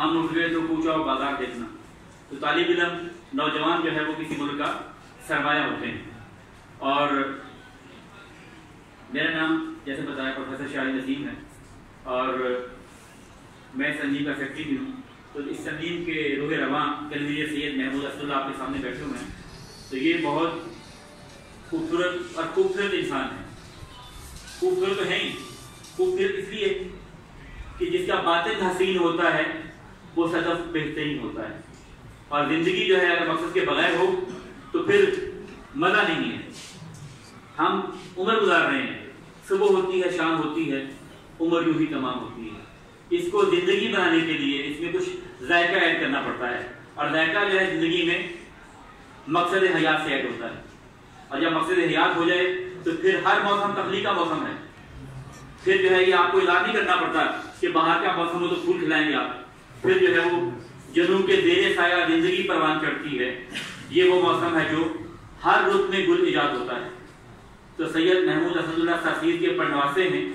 ہم اٹھ گئے تو کوچا اور بازار دیکھنا۔ تو طالب علم، نوجوان جو ہے وہ کسی ملک کا سرمایہ ہوتے ہیں۔ اور میرا نام جیسے بتایا پروفیسر شاہد نسیم ہے۔ اور میں سنجیم کا سیکٹری بھی ہوں۔ تو اس تنظیم کے روح رواں کلویر سید محمود اسد اللہ آپ کے سامنے بیٹھے ہوئے ہیں۔ تو یہ بہت خوبصورت اور خوبصورت انسان ہے۔ خوبصورت تو ہے ہی۔ خوبصورت اس لیے کہ جس کا باطن حسین ہوتا ہے وہ صدف بہترین ہوتا ہے۔ اور زندگی جو ہے اگر مقصد کے بغیر ہو، تو پھر مزہ نہیں ہے۔ ہم عمر گزار رہے ہیں۔ صبح ہوتی ہے، شام ہوتی ہے، عمر یوں ہی تمام ہوتی ہے۔ اس کو زندگی بنانے کے لیے اس میں کچھ ذائقہ ایڈ کرنا پڑتا ہے۔ اور ذائقہ جو ہے زندگی میں مقصد حیات سے ایڈ ہوتا ہے۔ اور جب مقصد حیات ہو جائے، تو پھر ہر موسم تخلیق کا موسم ہے۔ پھر جو ہے یہ آپ کو اعلان نہیں کرنا پڑتا کہ باہر کا موسم ہو تو پھول کھلائیں گے آپ۔ پھر جو ہے وہ جنوب کے زیر سایہ زندگی پروان چڑھتی ہے، یہ وہ موسم ہے جو ہر رخ میں گل ایجاد ہوتا ہے۔ تو سید محمود اسد اللہ تاثیر کے پڑھواسے ہیں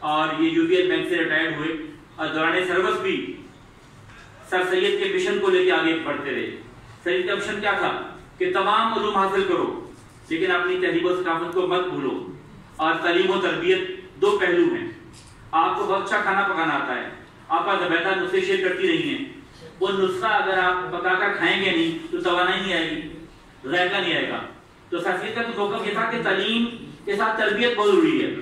اور یہ یو پی ایل بینک سے ریٹائرڈ ہوئے اور دوران سروس بھی سر سید کے مشن کو لے کے آگے بڑھتے رہے۔ سید کا مشن کیا تھا؟ کہ تمام علوم حاصل کرو، لیکن اپنی تہذیب و ثقافت کو مت بھولو۔ اور تعلیم و تربیت دو پہلو ہیں۔ آپ کو بہت اچھا کھانا پکانا آتا ہے۔ آپ کا زبیدہ نسخے شیئر کرتی رہی ہیں۔ وہ نسخہ اگر آپ پکا کر کھائیں گے نہیں تو توانائی نہیں آئے گی ذائقہ نہیں آئے گا۔ تو سر کا تو موقف یہ تھا کہ تعلیم کے ساتھ تربیت بہت ضروری ہے۔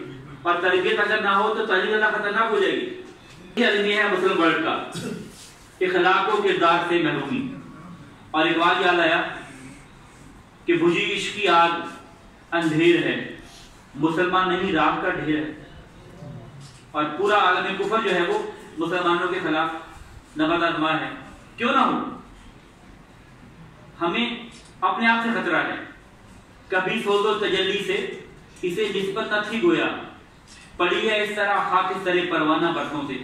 اور تربیت اگر نہ ہو تو تعلیم اللہ خطرناک ہو جائے گی۔ یہ ہے مسلم ورلڈ کا۔ اخلاق و کردار سے محرومی۔ اور اقبال یاد آیا کہ بھجی عشق کی آگ اندھیر ہے۔ مسلمان نہیں راہ کا ڈھیر ہے۔ اور پورا عالم کفر جو ہے وہ مسلمانوں کے خلاف نبات ازما ہے۔ کیوں نہ ہو؟ ہمیں اپنے آپ سے خطرہ ہے۔ کبھی سوز و تجلی سے اسے نسبت نہ تھی گویا۔ پڑی ہے اس طرح خاک اس طرح پروانہ برسوں سے۔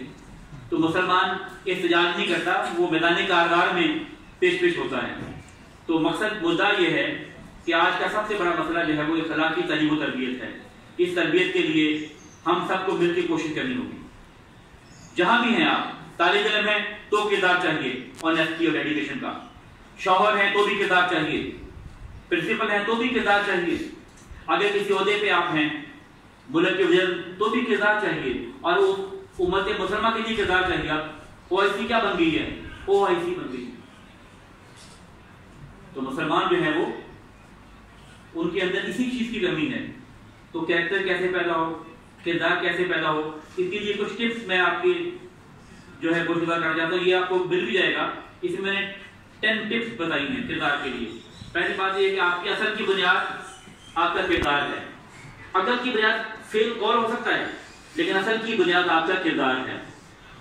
تو مسلمان احتجاج نہیں کرتا، وہ میدان کارگار میں پیش پیش ہوتا ہے۔ تو مقصد مدعا یہ ہے کہ آج کا سب سے بڑا مسئلہ جو ہے وہ اخلاقی تعلیم و تربیت ہے۔ اس تربیت کے لیے ہم سب کو مل کے کوشش کرنی ہوگی۔ جہاں بھی ہیں آپ، طالب علم ہیں تو کردار چاہیے آنیسٹی اور ایڈیکیشن کا۔ شوہر ہیں تو بھی کردار چاہیے پرنسپل ہیں تو بھی کردار چاہیے۔ اگر کسی عہدے پہ آپ ہیں، ملک کے وزیر تو بھی کردار چاہیے، اور وہ امت مسلمہ کے لیے کردار چاہیے۔ آپ او آئی سی کیا بن گئی ہے؟ او آئی سی بن گئی۔ تو مسلمان جو ہے وہ، ان کے اندر اسی چیز کی کمی ہے۔ تو کیریکٹر کیسے پیدا ہو؟ کردار کیسے پیدا ہو، اس کے لیے کچھ ٹپس میں آپ کی جو ہے گفتگو کرنا چاہتا ہوں، یہ آپ کو مل بھی جائے گا۔ اس میں میں نے ٹین ٹپس بتائی ہیں کردار کے لیے۔ پہلی بات یہ ہے کہ آپ کی اصل کی بنیاد آپ کا کردار ہے۔ عقل کی بنیاد فیل غور ہو سکتا ہے، لیکن اصل کی بنیاد آپ کا کردار ہے۔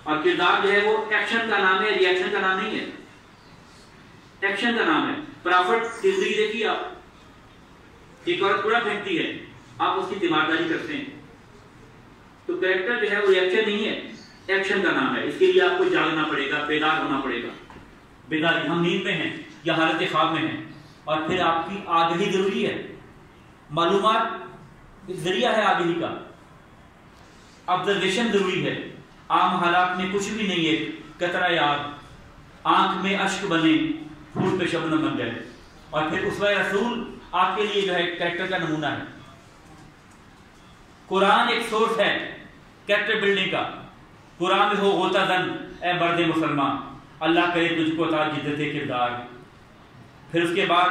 اور کردار جو ہے وہ ایکشن کا نام ہے ریئیکشن کا نام نہیں ہے۔ ایکشن کا نام ہے۔ پرافٹ زندگی دیکھیے آپ۔ ایک عورت پورا پھینکتی ہے، آپ اس کی تیمارداری کرتے ہیں۔ تو کریکٹر جو ہے وہ ریئیکشن نہیں ہے. ایکشن کا نام ہے. اس کے لیے آپ کو جاگنا پڑے گا، بیدار ہونا پڑے گا. بیداری، ہم نیند میں ہیں یا حالت خواب میں ہیں. اور پھر آپ کی آگہی ضروری ہے. معلومات، ذریعہ ہے آگہی کا. آبزرویشن ضروری ہے. عام حالات میں کچھ بھی نہیں ہے. کترا یاد، آنکھ میں اشک بنے، پھول پہ شبنم بن جائے اور پھر اس رسول آپ کے لیے جو ہے کریکٹر کا نمونہ ہے. قرآن ایک سورس ہے. کریکٹر بلڈنگ کا۔ قرآن میں ہو ہوتا دن، اے مرد مسلمان، اللہ کرے تجھ کو تھا جدت کردار۔ پھر اس کے بعد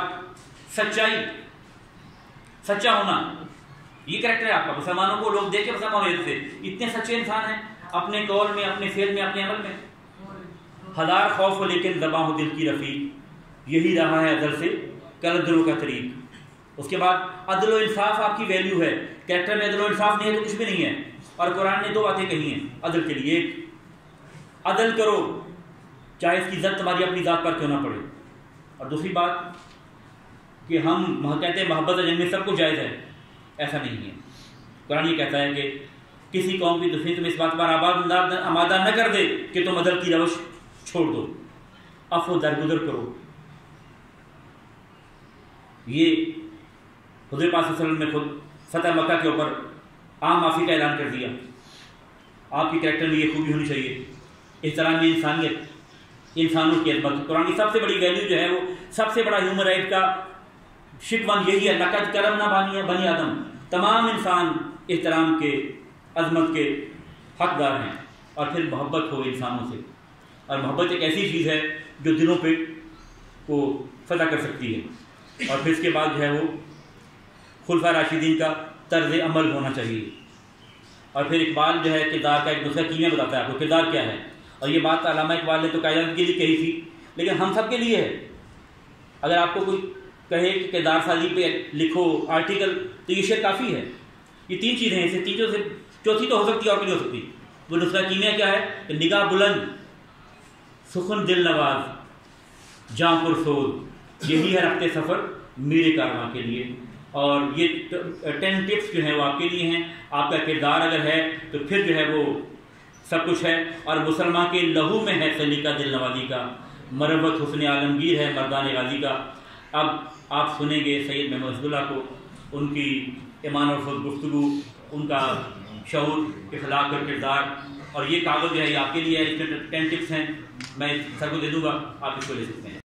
سچائی، سچا ہونا۔ یہ کریکٹر ہے آپ کا۔ مسلمانوں کو لوگ دیکھ کے مسلمان ہوتے تھے۔ اتنے سچے انسان ہیں، اپنے قول میں، اپنے فیل میں، اپنے عمل میں۔ ہزار خوف ہو لیکن زباں ہو دل کی رفیق۔ یہی رہا ہے عدل سے کل کا طریق۔ اس کے بعد عدل و انصاف آپ کی ویلیو ہے۔ کریکٹر میں عدل و انصاف نہیں ہے تو کچھ بھی نہیں ہے۔ اور قرآن نے دو باتیں کہی ہیں، عدل کے لیے ایک، عدل کرو، چاہے اس کی عزت تمہاری اپنی ذات پر کیوں نہ پڑے۔ اور دوسری بات، کہ ہم کہتے ہیں محبت جنگ میں سب کو جائز ہے، ایسا نہیں ہے۔ قرآن یہ کہتا ہے کہ کسی قوم کی دشمنی تم اس بات پر آباد آمادہ نہ کر دے کہ تم ادب کی روش چھوڑ دو۔ افو درگزر کرو۔ یہ حضور پاس وسلم نے خود فتح مکہ کے اوپر عام معافی کا اعلان کر دیا۔ آپ کی کریکٹر میں یہ خوبی ہونی چاہیے۔ احترام میں انسانیت، انسانوں کی عظمت قرآن کی سب سے بڑی ویلیو جو ہے وہ سب سے بڑا ہیومن رائٹ کا شکون یہی ہے، لقد کرم نہ بانی بنی آدم۔ تمام انسان احترام کے، عظمت کے حقدار ہیں۔ اور پھر محبت ہو انسانوں سے۔ اور محبت ایک ایسی چیز ہے جو دلوں پہ کو فتح کر سکتی ہے۔ اور پھر اس کے بعد جو ہے وہ خلفہ راشدین کا طرز عمل ہونا چاہیے۔ اور پھر اقبال جو ہے کردار کا ایک دوسرا کیمیا بتاتا ہے، آپ کو کردار کیا ہے؟ اور یہ بات علامہ اقبال نے تو قیادت کے لیے کہی تھی، لیکن ہم سب کے لیے ہے۔ اگر آپ کو کوئی کہے کہ کردار سازی پہ لکھو آرٹیکل تو یہ شعر کافی ہے۔ یہ تین چیزیں ہیں اسے تینوں سے، چوتھی تو ہو سکتی ہے، اور نہیں ہو سکتی۔ وہ دوسرا کیمیا کیا ہے؟ کہ نگاہ بلند، سخن دل نواز، جاں پرسود یہی ہے رکھتے سفر میرے کارواں کے لیے۔ اور یہ ٹین ٹپس جو ہیں وہ آپ کے لیے ہیں۔ آپ کا کردار اگر ہے تو پھر جو ہے وہ سب کچھ ہے۔ اور مسلمان کے لہو میں ہے سلیقہ دل نوازی کا۔ مربت حسن عالمگیر ہے مردان غازی کا۔ اب آپ سنیں گے سید محمد اللہ کو، ان کی ایمان و خود گفتگو، ان کا شعور، اخلاق کا کردار۔ اور یہ کاغذ جو ہے یہ آپ کے لیے ہے، اس میں ٹین ٹپس ہیں۔ میں سر کو دے دوں گا، آپ اس کو لے سکتے ہیں۔